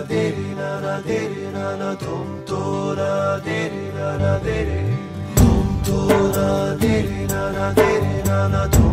na deri na na deri na na tom to na deri na na deri tom to na deri na na deri na na tom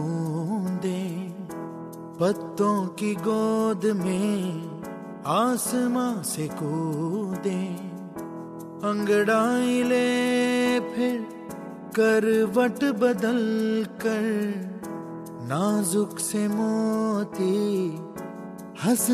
बूंदे पत्तों की गोद में आसमां से कूदे। अंगड़ाई ले फिर करवट बदल कर नाजुक से मोती हंस